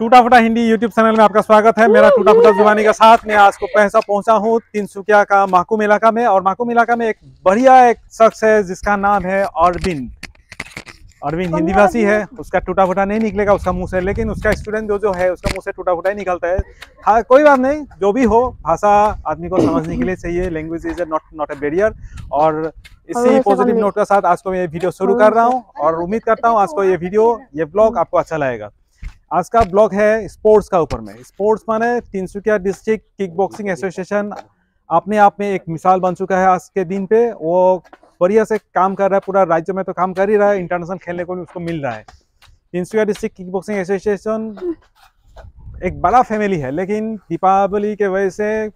टूटा फूटा Hindi YouTube channel में आपका स्वागत है। मेरा टूटा फूटा जुबानी का साथ मैं आज को पैसा पहुँचा हूँ तिनसुकिया का माकुम इलाका में और माकुम इलाका में एक बढ़िया एक शख्स है जिसका नाम है अरविंद। अरविंद हिंदी भाषी है। उसका टूटा फूटा नहीं निकलेगा उसका मुँह से लेकिन उसका स्टूडेंट जो जो है उसका मुँह से टूटा फूटा ही निकलता है। हाँ कोई बात नहीं जो भी हो भाषा आदमी को समझने के लिए चाहिए। Language is not not a barrier और इसी पॉजिटिव नोट के साथ आज को मैं ये वीडियो शुरू कर रहा हूँ और उम्मीद करता हूँ आज को ये वीडियो ये ब्लॉग आपको अच्छा लगेगा। आज का ब्लॉग है स्पोर्ट्स का ऊपर में। स्पोर्ट्स माने Tinsukia district kick boxing association अपने आप में एक मिसाल बन चुका है आज के दिन पे। वो बढ़िया से काम कर रहा है, पूरा राज्य में तो काम कर ही रहा है इंटरनेशनल खेलने को भी उसको मिल रहा है। Tinsukia district kick boxing association एक बड़ा फैमिली है, लेकिन दीपावली के वजह से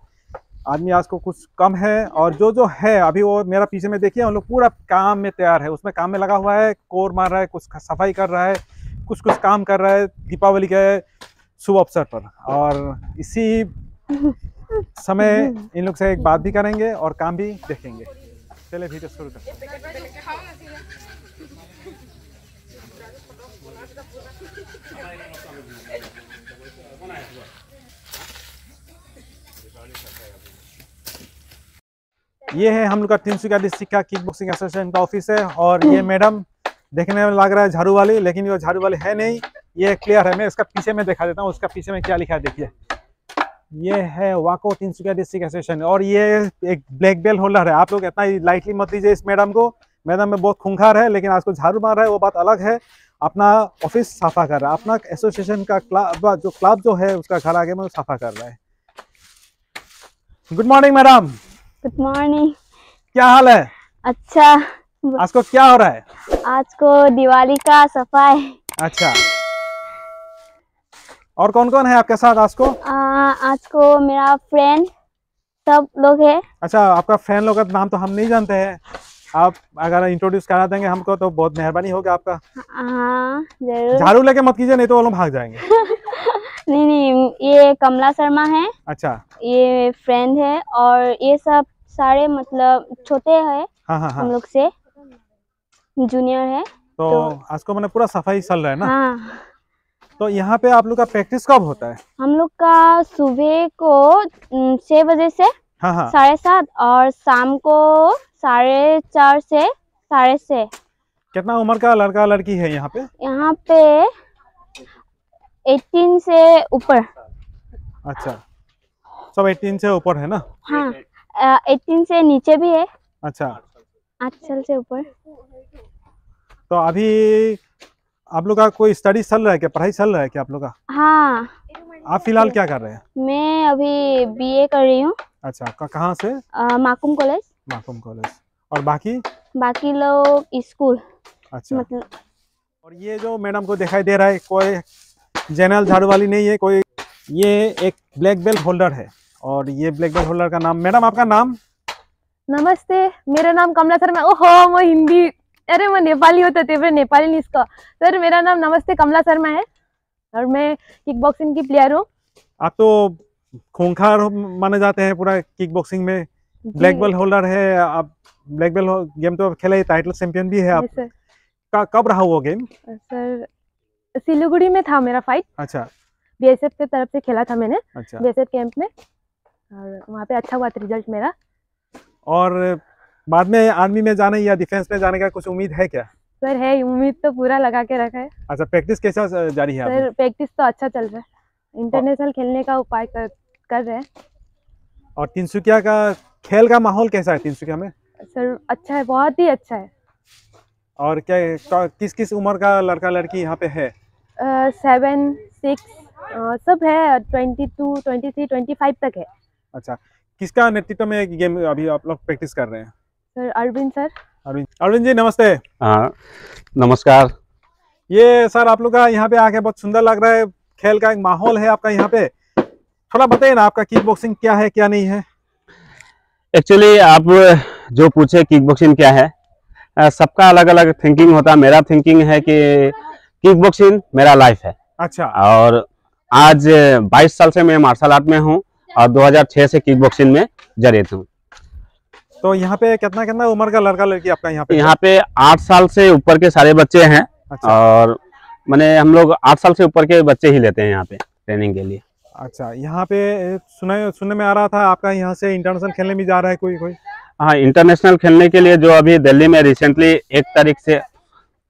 आदमी आज को कुछ कम है और जो जो है, अभी वो मेरा पीछे में देखिए हम लोग पूरा काम में तैयार है। उसमें काम में लगा हुआ है, कोर मार रहा है, कुछ सफ़ाई कर रहा है। कुछ कुछ काम कर रहा है दीपावली के शुभ अवसर पर। और इसी समय इन लोग से एक बात भी करेंगे और काम भी देखेंगे। चलिए वीडियो शुरू करते ये है हम लोग का तिनसुकिया डिस्ट्रिक्ट का किक बॉक्सिंग एसोसिएशन का ऑफ़िस है और ये मैडम देखने में लग रहा है झाड़ू वाली लेकिन ये झाड़ू वाली है नहीं। ये क्लियर है। मैं इसका पीछे में दिखा देता हूँ। उसका पीछे में क्या लिखा है देखिए। ये है वाको तिनसुकिया डिस्ट्रिक्ट एसोसिएशन और ये एक ब्लैक बेल होल्डर है। आप लोग इतना लाइटली मत लीजिए इस मैडम को। मैडम में बहुत खूंखार है लेकिन आज को झाड़ू मार रहा है वो बात अलग है। अपना ऑफ़िस साफा कर रहा है। अपना एसोसिएशन का क्लब जो क्लब जो है उसका घर आगे में साफा कर रहा है। Good morning madam good morning क्या हाल है? अच्छा। आज को क्या हो रहा है? आज को दिवाली का सफ़ाई अच्छा। और कौन कौन है आपके साथ आज को? आ, आज को मेरा फ्रेंड सब लोग है। अच्छा आपका फ्रेंड लोग का नाम तो हम नहीं जानते हैं। आप अगर इंट्रोड्यूस करा देंगे हमको तो बहुत मेहरबानी होगी आपका। हाँ ज़रूर। झाड़ू लेके मत कीजिए नहीं तो वो लोग भाग जाएँगे। नहीं नहीं ये कमला शर्मा है। अच्छा। ये फ्रेंड है और ये सब सारे मतलब छोटे हैं हाँ हाँ हम हाँ लोग से। जूनियर है तो आज को मैंने पूरा सफ़ाई चल रहा है ना? हाँ। तो यहाँ पे आप लोग का प्रैक्टिस कब होता है? हम लोग का सुबह को छह बजे से हाँ हाँ। साढ़े सात और शाम को साढ़े चार से साढ़े छः कितना उम्र का लड़का लड़की है यहाँ पे? यहाँ पे 18 से ऊपर। अच्छा। सब एटीन से ऊपर है ना? हाँ। एटीन से नीचे भी है। अच्छा। आठ साल से ऊपर। तो अभी आप लोग का कोई स्टडी चल रहा है क्या? पढ़ाई चल रहा है क्या आप लोग का? हाँ। आप फ़िलहाल क्या कर रहे हैं? मैं अभी बीए कर रही हूँ। अच्छा क- कहाँ से? माकुम कॉलेज। माकुम कॉलेज। और बाकी? बाकी लोग स्कूल। अच्छा। मतलब और ये जो मैडम को दिखाई दे रहा है कोई जनरल झाड़ू वाली नहीं है कोई ये एक ब्लैक बेल्ट होल्डर है। और ये ब्लैक बेल्ट होल्डर का नाम मैडम आपका नाम? नमस्ते मेरो नाम कमला शर्मा। ओहो म हिंदी अरे म नेपाली हो त त्यही भएर नेपाली निस्क सर मेरा नाम नमस्ते कमला शर्मा है और मैं किक बॉक्सिंग की प्लेयर हूँ। आप तो खूंखार माने जाते हैं पूरा किक बॉक्सिंग में ब्लैक बेल्ट होल्डर है आप ब्लैक बेल्ट गेम तो खेला ही टाइटल चैंपियन भी है आप। का, कब रहा वो गेम सर सिलीगुड़ी में था मेरा फाइट अच्छा। बीएसएफ के तरफ़ से खेला था मैंने अच्छा। बीएसएफ कैंप में और वहाँ पे अच्छा हुआ था रिज़ल्ट मेरा। और बाद में आर्मी में जाने या डिफेंस में जाने का कुछ उम्मीद है क्या? सर है उम्मीद तो पूरा लगा के रखा है। अच्छा प्रैक्टिस कैसा जारी है सर प्रैक्टिस तो अच्छा चल रहा है। इंटरनेशनल खेलने का उपाय कर, कर रहे हैं। और तिनसुकिया का खेल का माहौल कैसा है तिनसुकिया में? सर अच्छा है बहुत ही अच्छा है। और क्या का- किस किस उम्र का लड़का लड़की यहाँ पे है? सेवन सिक्स सब है twenty two twenty three twenty five तक है। अच्छा किसका नेतृत्व में गेम अभी आप लोग प्रैक्टिस कर रहे हैं? Sir Arvind sir. Arvind. Arvind ji नमस्ते। हाँ नमस्कार। ये सर आप लोग का यहाँ पे आके बहुत सुंदर लग रहा है। खेल का एक माहौल है आपका यहाँ पे। थोड़ा बताइए ना आपका किक बॉक्सिंग क्या है क्या नहीं है? एक्चुअली आप जो पूछे किक बॉक्सिंग क्या है सबका अलग अलग थिंकिंग होता। है मेरा थिंकिंग है कि किक बॉक्सिंग मेरा लाइफ है। अच्छा। और आज 22 साल से मैं मार्शल आर्ट में हूँ। और 2006 से किक बॉक्सिंग में जड़ित हूँ तो यहाँ पे कितना कितना उम्र का लड़का लड़की आपका यहाँ पे? यहाँ पे आठ साल से ऊपर के सारे बच्चे हैं अच्छा। और मैंने हम लोग आठ साल से ऊपर के बच्चे ही लेते हैं यहाँ पे ट्रेनिंग के लिए। अच्छा यहाँ पे सुना सुनने में आ रहा था आपका यहाँ से इंटरनेशनल खेलने भी जा रहा है कोई कोई? हाँ इंटरनेशनल खेलने के लिए जो अभी दिल्ली में रिसेंटली एक तारीख से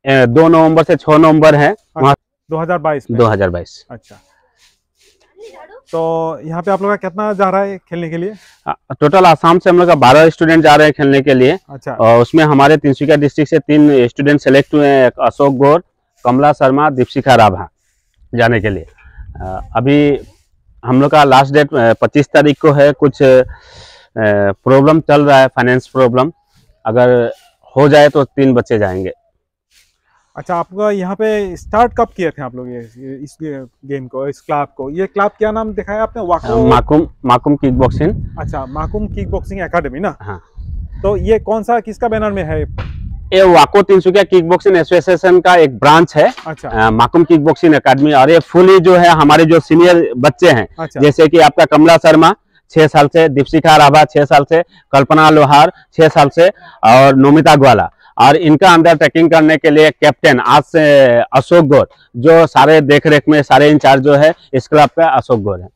दो नवंबर से छह नवंबर है वहाँ 2022 में। 2022 अच्छा। तो यहाँ पे आप लोग का कितना जा रहा है खेलने के लिए? टोटल आसाम से हम लोग का बारह स्टूडेंट जा रहे हैं खेलने के लिए। अच्छा। और उसमें हमारे तिनसुकिया डिस्ट्रिक्ट से तीन स्टूडेंट सेलेक्ट हुए हैं अशोक गौर कमला शर्मा दीपशिखा राभा जाने के लिए। अभी हम लोग का लास्ट डेट पच्चीस तारीख को है कुछ प्रॉब्लम चल रहा है फाइनेंस प्रॉब्लम अगर हो जाए तो तीन बच्चे जाएँगे। अच्छा आपका यहाँ पे स्टार्ट कब किए थे आप लोग ये इस गेम को इस क्लब को? ये क्लब क्या नाम दिखाया आपने? वाको माकुम माकुम किक बॉक्सिंग अच्छा माकुम किक बॉक्सिंग एकेडमी ना? हाँ। तो ये कौन सा किसका बैनर में है? ये वाको तिनसुकिया किक बॉक्सिंग एसोसिएशन का एक ब्रांच है। अच्छा। अ, माकुम किक बॉक्सिंग अकादमी और ये फुली जो है हमारे जो सीनियर बच्चे हैं अच्छा। जैसे कि आपका कमला शर्मा छह साल से दीपशिखा राभा छह साल से कल्पना लोहार छह साल से और नोमिता ग्वाला। और इनका अंदर ट्रैकिंग करने के लिए कैप्टन आज से अशोक गौर जो सारे देख रेख में सारे इंचार्ज जो है इस क्लब का अशोक गौर है।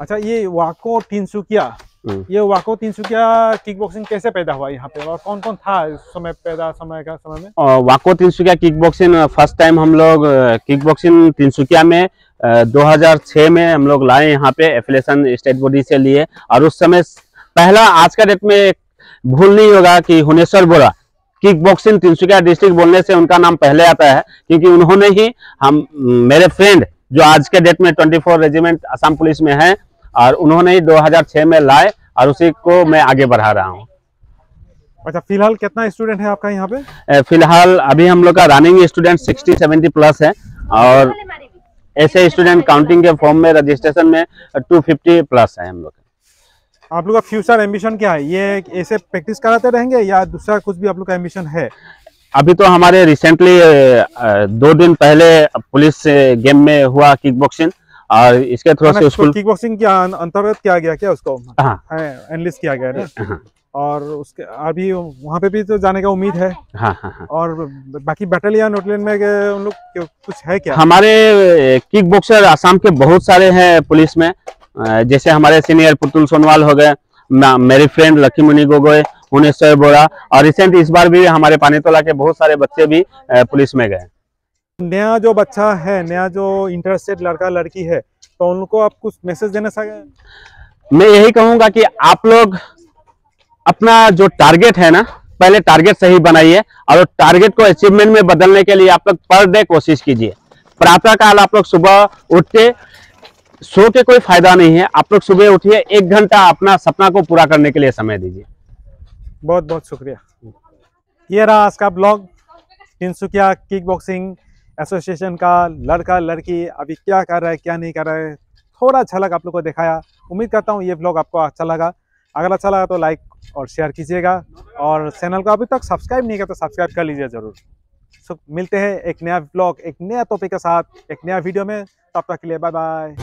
अच्छा ये वाको तिनसुकिया हम्म। ये वाको तिनसुकिया किक बॉक्सिंग कैसे पैदा हुआ यहाँ पे? और कौन कौन था समय पैदा समय का समय में? वाको Tinsukia kick boxing first time हम लोग किक बॉक्सिंग तिनसुकिया में अ, 2006 में हम लोग लाए यहाँ पे एफिलेशन स्टेट बॉडी से लिए। और उस समय पहला आज का डेट में भूल नहीं होगा कि Huneshwar Bora kick boxing Tinsukia district बोलने से उनका नाम पहले आता है क्योंकि उन्होंने ही हम मेरे फ्रेंड जो आज के डेट में 24 रेजिमेंट असम पुलिस में है और उन्होंने ही 2006 में लाए और उसी को मैं आगे बढ़ा रहा हूँ। अच्छा फ़िलहाल कितना स्टूडेंट है आपका यहाँ पे? फ़िलहाल अभी हम लोग का रनिंग स्टूडेंट 60 70 प्लस है और ऐसे स्टूडेंट काउंटिंग के फॉर्म में रजिस्ट्रेशन में 250 प्लस है हम लोग। आप लोग का फ्यूचर एम्बिशन क्या है? ये ऐसे प्रैक्टिस कराते रहेंगे या दूसरा कुछ भी आप लोग का एम्बिशन है? अभी तो हमारे रिसेंटली दो दिन पहले पुलिस गेम में हुआ किक बॉक्सिंग और इसके थ्रू से स्कूल किक बॉक्सिंग के अंतर्गत किया गया क्या उसको? हाँ। एनालिस्ट किया गया है हाँ। और उसके अभी वहाँ पे भी तो जाने का उम्मीद है। हाँ हाँ हाँ। और बाकी बैटालियन में उन लोग कुछ है क्या? हमारे किक बॉक्सर आसाम के बहुत सारे हैं पुलिस में। जैसे हमारे सीनियर पुतुल सोनवाल हो गए मेरी फ्रेंड लक्की मुनि गोगोई हुनेश्वर बोरा और रिसेंट इस बार भी हमारे पानीतोला के बहुत सारे बच्चे भी पुलिस में गए। नया जो बच्चा है नया जो इंटरेस्टेड लड़का लड़की है तो उनको आप कुछ मैसेज देना सके मैं यही कहूँगा कि आप लोग अपना जो टारगेट है ना पहले टारगेट सही बनाइए और टारगेट को अचीवमेंट में बदलने के लिए आप लोग पर डे कोशिश कीजिए। प्रातः काल आप लोग सुबह उठ के सो के कोई फ़ायदा नहीं है। आप लोग सुबह उठिए, एक घंटा अपना सपना को पूरा करने के लिए समय दीजिए। बहुत बहुत शुक्रिया। ये रहा आज का blog. Tinsukia kick boxing association का लड़का, लड़की, अभी क्या कर रहा है, क्या नहीं कर रहा है, थोड़ा झलक आप लोग को दिखाया। उम्मीद करता हूँ ये ब्लॉग आपको अच्छा लगा। अगर अच्छा लगा तो लाइक और शेयर कीजिएगा। और चैनल को अभी तक सब्सक्राइब नहीं किया तो सब्सक्राइब कर लीजिए ज़रूर। सो मिलते हैं एक नया ब्लॉग एक नया टॉपिक के साथ, एक नया वीडियो में। तब तक के लिए बाय बाय